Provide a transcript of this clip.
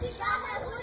Jessica,